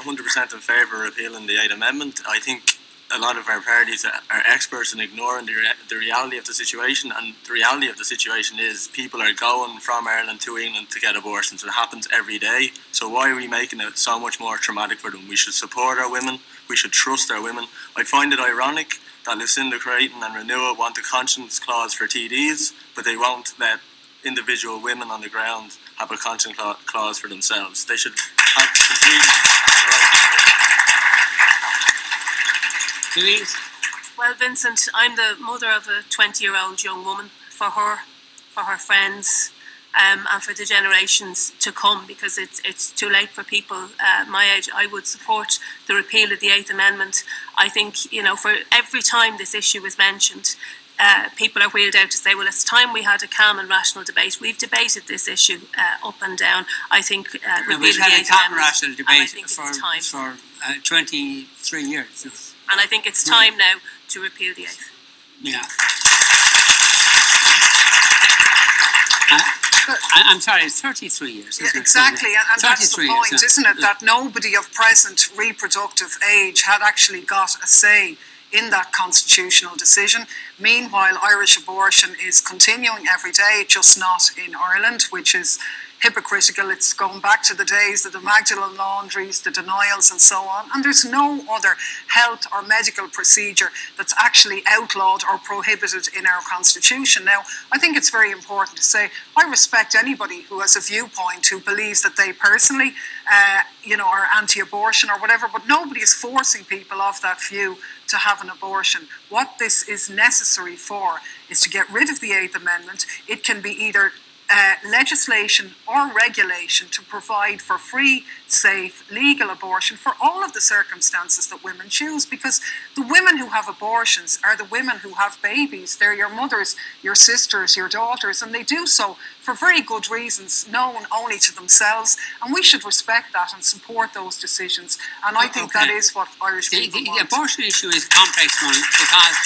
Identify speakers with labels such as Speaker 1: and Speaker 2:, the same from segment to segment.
Speaker 1: 100% in favour of repealing the Eighth Amendment. I think a lot of our parties are experts in ignoring the, re- the reality of the situation, and the reality of the situation is people are going from Ireland to England to get abortions. It happens every day. So why are we making it so much more traumatic for them? We should support our women. We should trust our women. I find it ironic that Lucinda Creighton and Renua want a conscience clause for TDs, but they won't let individual women on the ground have a conscience clause for themselves. They should have
Speaker 2: Well, Vincent, I'm the mother of a 20 year old young woman for her, for her friends, um, and for the generations to come because it's, it's too late for people uh, my age. I would support the repeal of the Eighth Amendment. I think, you know, for every time this issue is mentioned, uh, people are wheeled out to say, well, it's time we had a calm and rational debate. We've debated this issue uh, up and down. I think uh,
Speaker 3: no, we've had a calm and rational debate for, for uh, 23 years.
Speaker 2: And I think it's time now to repeal the eighth.
Speaker 3: Yeah. Uh, I'm sorry, it's 33 years.
Speaker 4: Yeah, exactly, and, and that's the point, years, isn't it? That nobody of present reproductive age had actually got a say in that constitutional decision. Meanwhile, Irish abortion is continuing every day, just not in Ireland, which is hypocritical. It's going back to the days of the Magdalen laundries, the denials, and so on. And there's no other health or medical procedure that's actually outlawed or prohibited in our constitution. Now, I think it's very important to say I respect anybody who has a viewpoint who believes that they personally, uh, you know, are anti-abortion or whatever. But nobody is forcing people of that view to have an abortion. What this is necessary for is to get rid of the Eighth Amendment. It can be either uh, legislation or regulation to provide for free, safe, legal abortion for all of the circumstances that women choose. Because the women who have abortions are the women who have babies. They're your mothers, your sisters, your daughters, and they do so for very good reasons, known only to themselves. And we should respect that and support those decisions. And I think okay. that is what Irish
Speaker 3: the,
Speaker 4: people
Speaker 3: the,
Speaker 4: want.
Speaker 3: The abortion issue is a complex one because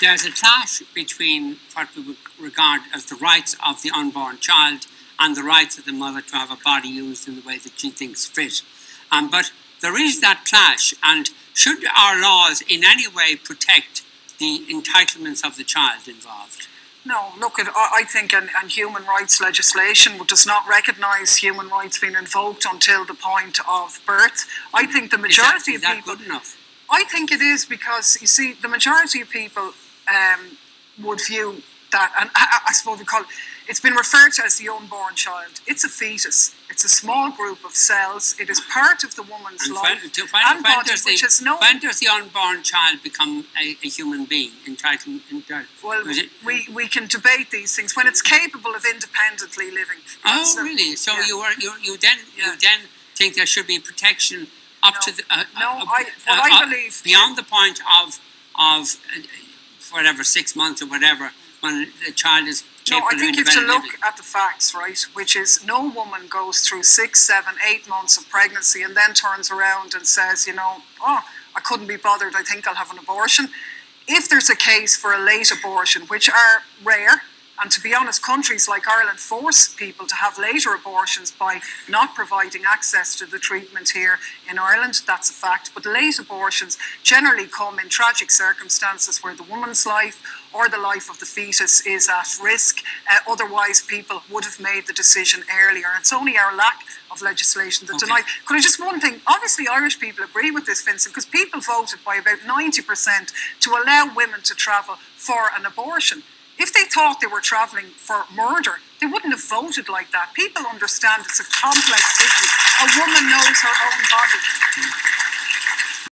Speaker 3: there's a clash between what we would regard as the rights of the unborn child and the rights of the mother to have a body used in the way that she thinks fit. Um, but there is that clash, and should our laws in any way protect the entitlements of the child involved?
Speaker 4: No, look, I think and, and human rights legislation does not recognise human rights being invoked until the point of birth. I think the majority
Speaker 3: that,
Speaker 4: is of people.
Speaker 3: good enough?
Speaker 4: I think it is because you see, the majority of people um, would view that, and I, I, suppose we call it, it's been referred to as the unborn child. It's a fetus. It's a small group of cells. It is part of the woman's
Speaker 3: and
Speaker 4: life
Speaker 3: when, when, and
Speaker 4: when
Speaker 3: body,
Speaker 4: which has no.
Speaker 3: When does the unborn child become a, a human being entitled? entitled
Speaker 4: well, it, we, we can debate these things when it's capable of independently living.
Speaker 3: Oh, really? So yeah. you, were, you you then yeah. you then think there should be protection up
Speaker 4: no.
Speaker 3: to the uh,
Speaker 4: no,
Speaker 3: uh,
Speaker 4: I, what uh, I believe
Speaker 3: beyond the point of of whatever six months or whatever when the child is
Speaker 4: no, I think you have to look living. at the facts, right? Which is no woman goes through six, seven, eight months of pregnancy and then turns around and says, you know, oh, I couldn't be bothered. I think I'll have an abortion. If there's a case for a late abortion, which are rare, and to be honest, countries like Ireland force people to have later abortions by not providing access to the treatment here in Ireland. That's a fact. But late abortions generally come in tragic circumstances where the woman's life or the life of the fetus is at risk. Uh, otherwise, people would have made the decision earlier. It's only our lack of legislation that okay. denies. Could I just one thing? Obviously, Irish people agree with this, Vincent, because people voted by about 90% to allow women to travel for an abortion. If they thought they were travelling for murder, they wouldn't have voted like that. People understand it's a complex issue. A woman knows her own body.